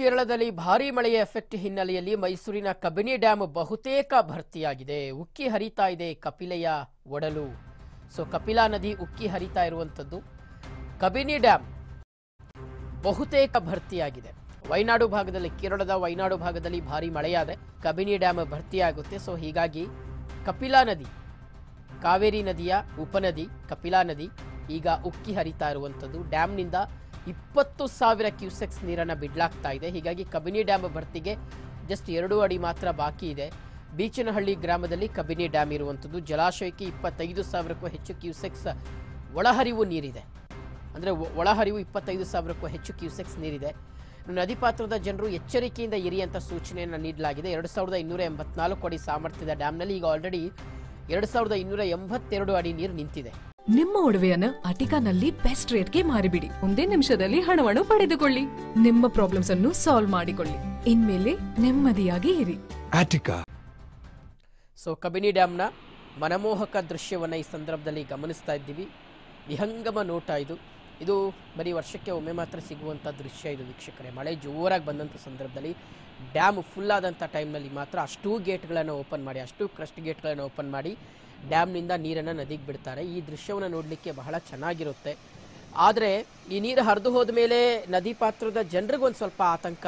ಕೇರಳದಲ್ಲಿ ಭಾರೀ ಮಳೆಯ ಎಫೆಕ್ಟ್ ಹಿನ್ನೆಲೆಯಲ್ಲಿ ಮೈಸೂರಿನ ಕಬಿನಿ ಡ್ಯಾಮ್ ಬಹುತೇಕ ಭರ್ತಿಯಾಗಿದೆ. ಉಕ್ಕಿ ಹರಿತಾ ಇದೆ ಕಪಿಲೆಯ ಒಡಲು. ಸೊ, ಕಪಿಲಾ ನದಿ ಉಕ್ಕಿ ಹರಿತಾ ಇರುವಂಥದ್ದು. ಕಬಿನಿ ಡ್ಯಾಮ್ ಬಹುತೇಕ ಭರ್ತಿಯಾಗಿದೆ. ವೈನಾಡು ಭಾಗದಲ್ಲಿ, ಕೇರಳದ ವೈನಾಡು ಭಾಗದಲ್ಲಿ ಭಾರಿ ಮಳೆಯಾದರೆ ಕಬಿನಿ ಡ್ಯಾಮ್ ಭರ್ತಿಯಾಗುತ್ತೆ. ಸೊ, ಹೀಗಾಗಿ ಕಪಿಲಾ ನದಿ, ಕಾವೇರಿ ನದಿಯ ಉಪನದಿ, ಕಪಿಲಾ ನದಿ ಈಗ ಉಕ್ಕಿ ಹರಿತಾ ಇರುವಂಥದ್ದು. ಡ್ಯಾಮ್ನಿಂದ ಇಪ್ಪತ್ತು ಸಾವಿರ ಕ್ಯೂಸೆಕ್ಸ್ ನೀರನ್ನು ಬಿಡ್ಲಾಗ್ತಾ ಇದೆ. ಹೀಗಾಗಿ ಕಬಿನಿ ಡ್ಯಾಮ್ ಭರ್ತಿಗೆ ಜಸ್ಟ್ ಎರಡು ಅಡಿ ಮಾತ್ರ ಬಾಕಿ ಇದೆ. ಬೀಚನಹಳ್ಳಿ ಗ್ರಾಮದಲ್ಲಿ ಕಬಿನಿ ಡ್ಯಾಮ್ ಇರುವಂಥದ್ದು. ಜಲಾಶಯಕ್ಕೆ ಇಪ್ಪತ್ತೈದು ಸಾವಿರಕ್ಕೂ ಹೆಚ್ಚು ಕ್ಯೂಸೆಕ್ಸ್ ಒಳಹರಿವು ನೀರಿದೆ. ಅಂದರೆ ಒಳಹರಿವು ಇಪ್ಪತ್ತೈದು ಸಾವಿರಕ್ಕೂ ಹೆಚ್ಚು ಕ್ಯೂಸೆಕ್ಸ್ ನೀರಿದೆ. ನದಿ ಪಾತ್ರದ ಜನರು ಎಚ್ಚರಿಕೆಯಿಂದ ಇರಿ ಅಂತ ಸೂಚನೆಯನ್ನು ನೀಡಲಾಗಿದೆ. ಎರಡು ಸಾವಿರದ ಇನ್ನೂರ ಎಂಬತ್ನಾಲ್ಕು ಅಡಿ ಸಾಮರ್ಥ್ಯದ ಡ್ಯಾಮ್ನಲ್ಲಿ ಈಗ ಆಲ್ರೆಡಿ ಎರಡು ಸಾವಿರದ ಇನ್ನೂರ ಎಂಬತ್ತೆರಡು ಅಡಿ ನೀರು ನಿಂತಿದೆ. ನಿಮ್ಮ ಒಡವೆಯನ್ನ ಅಟಿಕಾನಲ್ಲಿ ಬೆಸ್ಟ್ ರೇಟ್ಗೆ ಮಾರಿಬಿಡಿ. ಒಂದೇ ನಿಮಿಷದಲ್ಲಿ ಹಣವನ್ನು ಪಡೆದುಕೊಳ್ಳಿ. ನಿಮ್ಮ ಪ್ರಾಬ್ಲಮ್ಸ್ ಅನ್ನು ಸಾಲ್ವ್ ಮಾಡಿಕೊಳ್ಳಿ. ಇನ್ಮೇಲೆ ನೆಮ್ಮದಿಯಾಗಿ ಇರಿ. ಅಟಿಕಾ ಸೊ ಕಬಿನಿ ಡ್ಯಾಮ್ನ ಮನಮೋಹಕ ದೃಶ್ಯವನ್ನು ಈ ಸಂದರ್ಭದಲ್ಲಿ ಗಮನಿಸ್ತಾ ಇದ್ದೀವಿ. ವಿಹಂಗಮ ನೋಟ ಇದು. ಇದು ಬರೀ ವರ್ಷಕ್ಕೆ ಒಮ್ಮೆ ಮಾತ್ರ ಸಿಗುವಂಥ ದೃಶ್ಯ ಇದು ವೀಕ್ಷಕರೇ. ಮಳೆ ಜೋರಾಗಿ ಬಂದಂಥ ಸಂದರ್ಭದಲ್ಲಿ ಡ್ಯಾಮ್ ಫುಲ್ ಆದಂಥ ಟೈಮ್ನಲ್ಲಿ ಮಾತ್ರ ಅಷ್ಟೂ ಗೇಟ್ಗಳನ್ನು ಓಪನ್ ಮಾಡಿ, ಅಷ್ಟು ಕ್ರಸ್ಟ್ ಗೇಟ್ಗಳನ್ನು ಓಪನ್ ಮಾಡಿ ಡ್ಯಾಮ್ನಿಂದ ನೀರನ್ನು ನದಿಗೆ ಬಿಡ್ತಾರೆ. ಈ ದೃಶ್ಯವನ್ನು ನೋಡಲಿಕ್ಕೆ ಬಹಳ ಚೆನ್ನಾಗಿರುತ್ತೆ. ಆದರೆ ಈ ನೀರು ಹರಿದು ಹೋದ ಮೇಲೆ ನದಿ ಪಾತ್ರದ ಜನರಿಗೊಂದು ಸ್ವಲ್ಪ ಆತಂಕ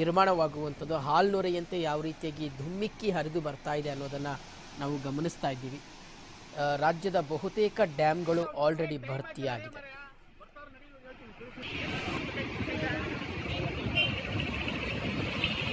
ನಿರ್ಮಾಣವಾಗುವಂಥದ್ದು. ಹಾಲ್ನೊರೆಯಂತೆ ಯಾವ ರೀತಿಯಾಗಿ ಧುಮ್ಮಿಕ್ಕಿ ಹರಿದು ಬರ್ತಾ ಇದೆ ಅನ್ನೋದನ್ನು ನಾವು ಗಮನಿಸ್ತಾ ಇದ್ದೀವಿ. ರಾಜ್ಯದ ಬಹುತೇಕ ಡ್ಯಾಮ್ಗಳು ಆಲ್ರೆಡಿ ಭರ್ತಿಯಾಗಿದೆ.